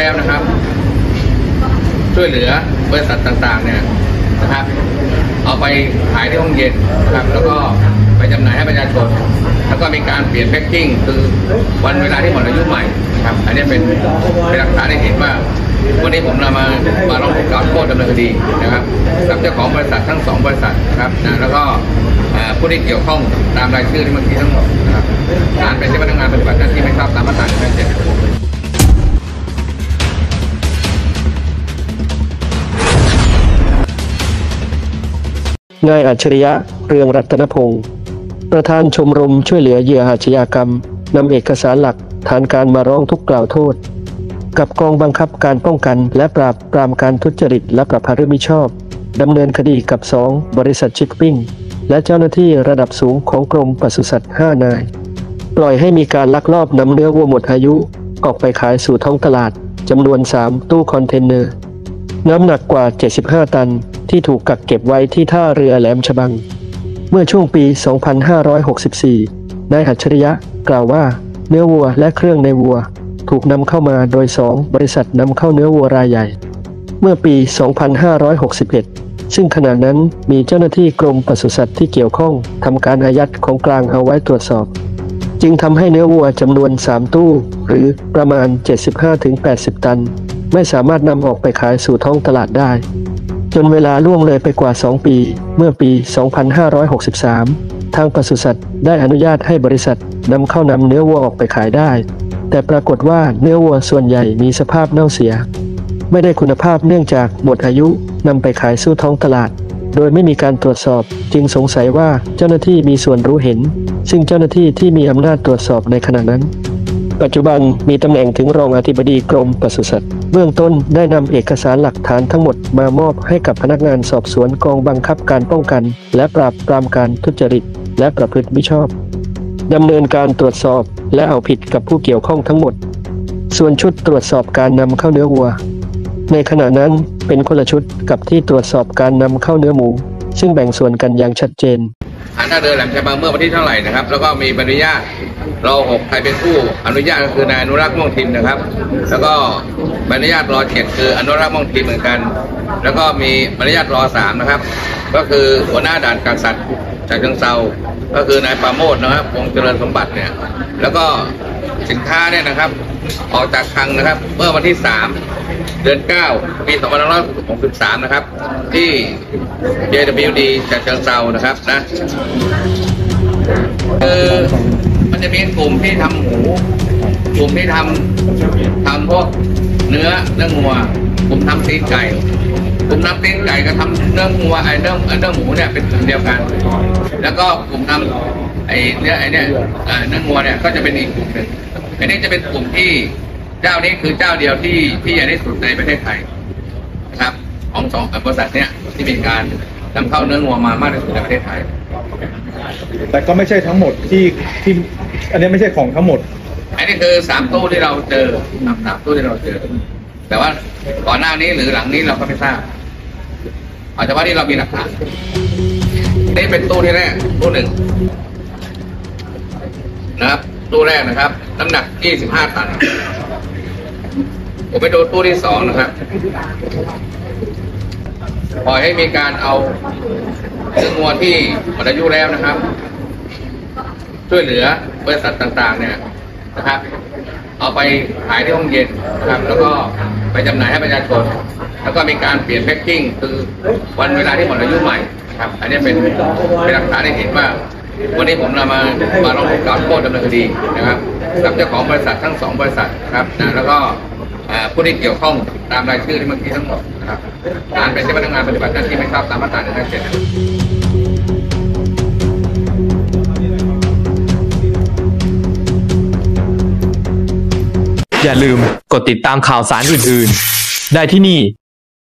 แล้วนะครับ ช่วยเหลือบริษัทต่างๆ เนี่ยนะครับ เอาไปขายที่ห้องเย็นนะครับ แล้วก็ไปจำหน่ายให้ประชาชน แล้วก็มีการเปลี่ยนแพ็กกิ้งคือวันเวลาที่หมดอายุใหม่นะครับ อันนี้เป็นเป็นหลักฐานให้เห็นว่า วันนี้ผมนำมามาร้องกล่าวโทษดำเนินคดีนะครับกับเจ้าของบริษัททั้งสองบริษัทนะครับนะแล้วก็ผู้ที่เกี่ยวข้องตามรายชื่อที่เมื่อกี้ทั้งหมดนะครับฐานเป็นเจ้าพนักงานปฏิบัติหน้าที่ไม่ชอบตามมาตรา157 นายอัจฉริยะเรืองรัตนพงศ์ประธานชมรมช่วยเหลือเหยื่ออาชญากรรมนำเอกสารหลักฐานการมาร้องทุกข์กล่าวโทษ กับกองบังคับการป้องกัน และปราบปรามการทุจริตและประพฤติมิชอบดำเนินคดีกับ 2 บริษัทชิปปิ้ง และเจ้าหน้าที่ระดับสูงของกรมปศุสัตว์ 5 นาย ปล่อยให้มีการลักลอบนำเนื้อวัวหมดอายุ ออกไปขายสู่ท้องตลาดจำนวน 3 ตู้คอนเทนเนอร์ น้ำหนักกว่า 75 ตัน ที่ถูกกักเก็บไว้ที่ท่าเรือแหลมฉบัง เมื่อช่วงปี 2564 นายอัจฉริยะกล่าวว่าเนื้อวัวและเครื่องในวัว ถูกนำเข้ามาโดย 2 บริษัทนำเข้าเนื้อวัวรายใหญ่ เมื่อปี 2561 ซึ่งขณะนั้นมีเจ้าหน้าที่กรมปศุสัตว์ที่เกี่ยวข้องทำการอายัดของกลางเอาไว้ตรวจสอบ จึงทำให้เนื้อวัวจำนวน 3 ตู้ หรือประมาณ 75-80 ตัน ไม่สามารถนำออกไปขายสู่ท้องตลาดได้ จนเวลาล่วงเลยไปกว่า 2 ปี เมื่อปี 2563 ทางปศุสัตว์ได้อนุญาตให้บริษัทนำเข้านำเนื้อวัวออกไปขายได้ แต่ปรากฏว่าเนื้อวัวส่วนใหญ่มีสภาพเน่าเสีย ไม่ได้คุณภาพเนื่องจากหมดอายุนำไปขายสู้ท้องตลาด โดยไม่มีการตรวจสอบจึงสงสัยว่าเจ้าหน้าที่มีส่วนรู้เห็น ซึ่งเจ้าหน้าที่ที่มีอำนาจตรวจสอบในขณะนั้น ปัจจุบันมีตำแหน่งถึงรองอธิบดีกรมปศุสัตว์ เบื้องต้นได้นำเอกสารหลักฐานทั้งหมดมามอบให้กับพนักงานสอบสวนกองบังคับการป้องกัน และปราบปรามการทุจริต และประพฤติมิชอบดำเนินการตรวจสอบและเอาผิดกับผู้เกี่ยวข้องทั้งหมด ส่วนชุดตรวจสอบการนำเข้าเนื้อวัว ในขณะนั้นเป็นคนละชุดกับที่ตรวจสอบการนำเข้าเนื้อหมู ซึ่งแบ่งส่วนกันอย่างชัดเจนอันท่าเรือแหลมฉบังเมื่อวันที่เท่าไหร่นะครับ แล้วก็มีใบอนุญาตรอหกใครเป็นผู้อนุญาตก็คือนายอนุรักษ์ม่วงทิมนะครับ แล้วก็ใบอนุญาตรอเจ็ดคืออนุรักษ์ม่วงทิมเหมือนกัน แล้วก็มีใบอนุญาตรอสามนะครับ ก็คือหัวหน้าด่านการสัตว์จากเชิงเซาก็คือนายปราโมดนะครับวงเจริญสมบัติเนี่ยแล้วก็สินค้าเนี่ยนะครับ ออกจากคลังนะครับ เมื่อวันที่สามเดือนเก้าปี2563 นะครับ ที่ JWD จากเชิงเซานะครับนะคือมันจะมีกลุ่มที่ทำหมูกลุ่มที่ทำทำพวก เนื้อเนื้องัวกลุ่มทำตีนไก่กลุ่มทำตีนไก่กับทำเนื้องัวไอ้เนื้อเนื้อหมูเนี่ยเป็นกลุ่มเดียวกัน แล้วก็กลุ่มทำไอ้เนื้อไอ้เนี่ยเอ่อเนื้องัวเนี่ยก็จะเป็นอีกกลุ่มหนึ่งอันนี้จะเป็นกลุ่มที่เจ้านี้คือเจ้าเดียวที่ที่ใหญ่ที่สุดในประเทศไทยนะครับของสองบริษัทเนี่ยที่มีการนำเข้าเนื้องัวมามากที่สุดในประเทศไทยแต่ก็ไม่ใช่ทั้งหมดที่ที่อันนี้ไม่ใช่ของทั้งหมด อันนี้คือสามตู้ที่เราเจอครับสามตู้ที่เราเจอ แต่ว่าก่อนหน้านี้หรือหลังนี้เราก็ไม่ทราบเอาเฉพาะที่เรามีหลักฐานนี่เป็นตู้ที่แรกตู้หนึ่งนะครับตู้แรกนะครับน้ำหนัก25ตันผมไปดูตู้ที่สองนะครับปล่อยให้มีการเอาเนื้องัวที่หมดอายุแล้วนะครับ ช่วยเหลือบริษัทต่าง ๆ เนี่ย นะครับ เอาไปขายที่ห้องเย็นนะครับแล้วก็ไปจำหน่ายให้ประชาชน แล้วก็มีการเปลี่ยนแพ็กกิ้งคือวันเวลาที่หมดอายุใหม่นะครับ อันนี้เป็นเป็นหลักฐานให้เห็นว่าวันนี้ผมนำมามาร้องทุกข์กล่าวโทษดำเนินคดีนะครับกับเจ้าของบริษัททั้งสองบริษัทนะครับนะแล้วก็ผู้ที่เกี่ยวข้องตามรายชื่อที่เมื่อกี้ทั้งหมดนะครับฐานเป็นเจ้าพนักงานปฏิบัติหน้าที่ไม่ชอบตามมาตรา157 อย่าลืมกดติดตามข่าวสารอื่น ๆ ได้ที่นี่